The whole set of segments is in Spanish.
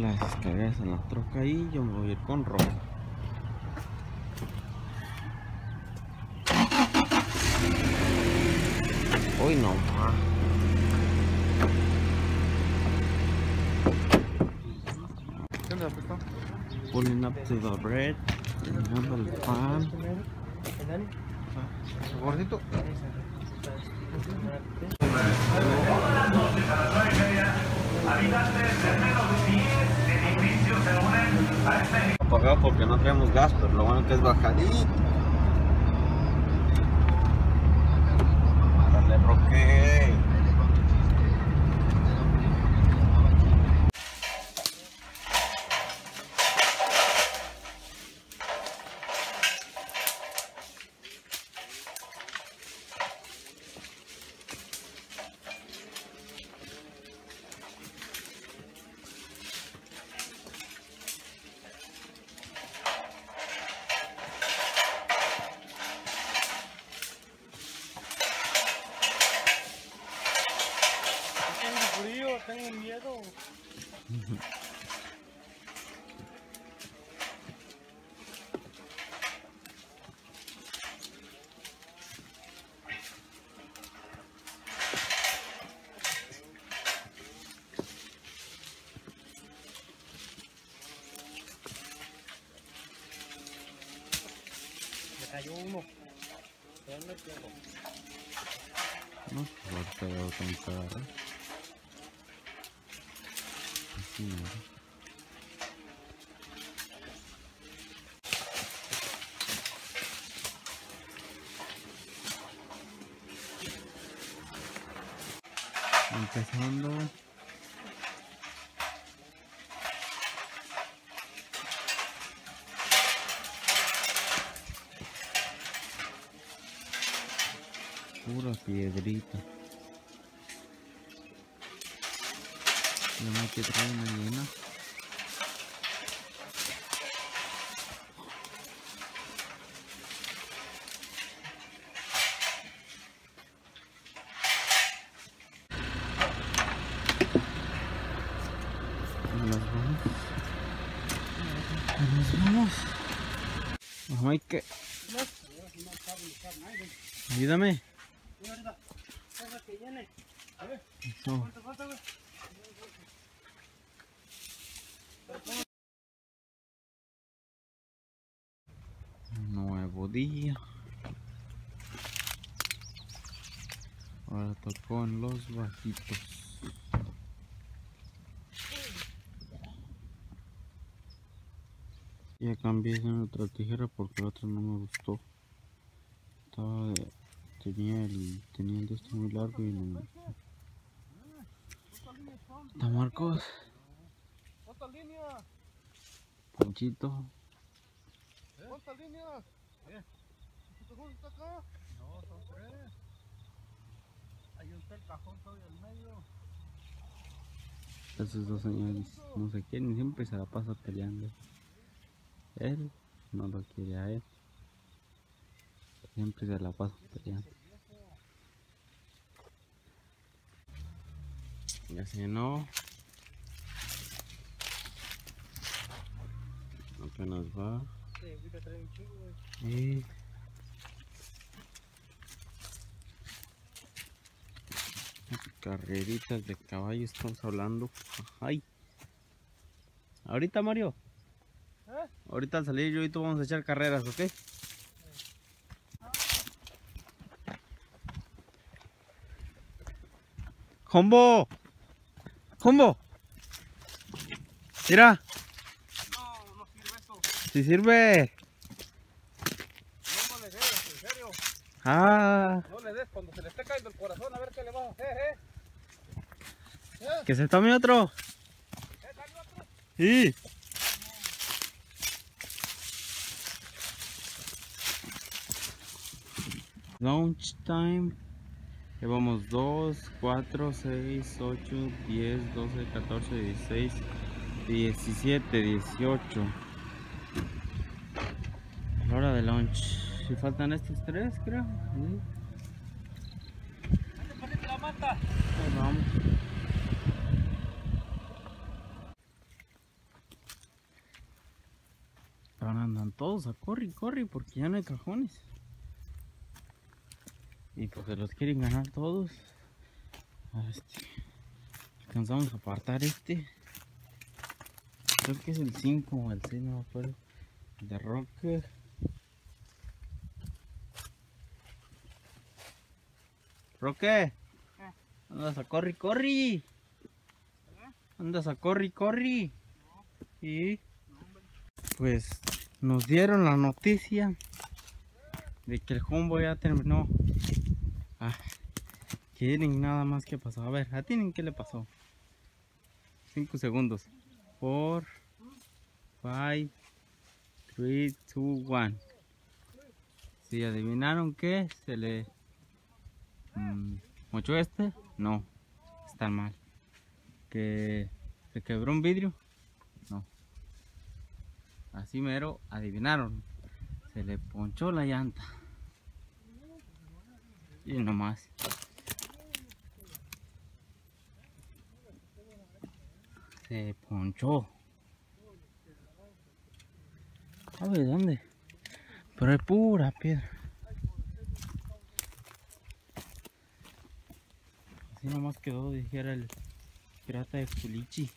las escaleras en la troca y yo me voy a ir con ropa. Hoy no. Pulling up to the bread, llegando el pan. Gordito. Apagado porque no traemos gas, pero lo bueno que es bajadito. Dale, Roque. Tengo frío, tengo miedo. Me cayó uno. ¿Dónde quedó? No, ahorita comenzar. Empezando. Pura piedrita. No hay que traer una llena. Nos vamos. Nos vamos. Mamá, ¿y qué? Ayúdame. Eso. Nuevo día. Ahora tocó en los bajitos. Ya cambié en otra tijera porque la otra no me gustó. Estaba de- tenía el tenía el de este muy largo y no me gustó. ¿Cuántas líneas? Panchito. ¿Cuántas líneas? ¿Eh? ¿Tu cajón está acá? No, son tres. Ahí está el cajón todavía en medio. Esos dos señores no se quieren, siempre se la pasa peleando. Él no lo quiere a él. Siempre se la pasa peleando. Ya se no. Va. Un chingo, güey. Y... Carreritas de caballo estamos hablando. Ay. Ahorita Mario. ¿Eh? Ahorita al salir yo y tú vamos a echar carreras, ¿ok? ¡Jombo! ¡Jombo! Mira, si sirve. No, en serio. Ah, No le des cuando se le esté cayendo el corazón a ver qué le vas a hacer, ¿eh? que se tome otro. ¿Eh, otro? Sí. Launch time. Llevamos 2, 4, 6, 8, 10, 12, 14, 16, 17, 18. Si faltan estos tres, creo. ¿Sí? Ponete la manta. Pues vamos. Ahora andan todos a corre, corre, porque ya no hay cajones. Y porque los quieren ganar todos. Este. Alcanzamos a apartar este. Creo que es el 5 o el 6, no me acuerdo. De Rocker. Roque. Andas a corri, corri. Andas a corri, corri. Y pues nos dieron la noticia de que el jumbo ya terminó. Ah, quieren nada más que pasó. A ver, a tienen qué le pasó. 5 segundos. 4, 5, 3, 2, 1. Si adivinaron que se le mm, mochó este, no, están mal. Que se quebró un vidrio, no. Así mero, adivinaron. Se le ponchó la llanta. Y no más. Se ponchó. ¿Sabe dónde? Pero es pura piedra. Así nomás quedó, dijera el pirata de Culichi.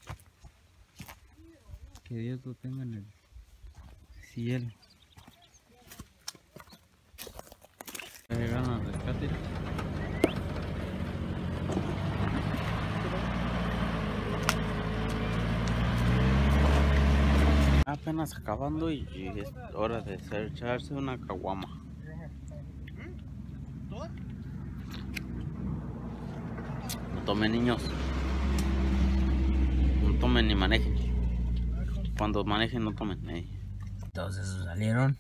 Que Dios lo tenga en el cielo. Apenas acabando y es hora de echarse una caguama. Tomen niños. No tomen ni manejen. Cuando manejen no tomen. eh. Entonces salieron.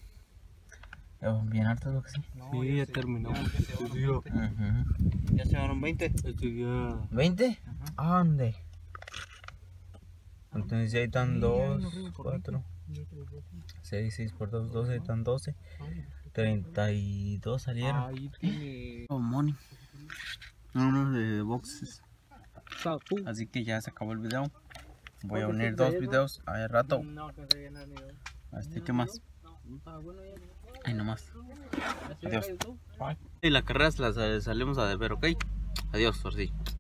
Bien hartos lo que sí. Sí, ya terminamos este día. Ya se llevaron 20. Este día. ¿20? ¿A dónde? Entonces ya ahí están 2, 4, 6, 6 por 2, 12, ahí están 12. 32 salieron. Ahí tiene. Oh, money. Uno de boxes. Así que ya se acabó el video. Voy a unir dos videos al rato. No, que. Este, ¿qué más? No. Ahí nomás. Adiós. Y la carrera se la salimos a deber, ¿ok? Adiós, Orsi.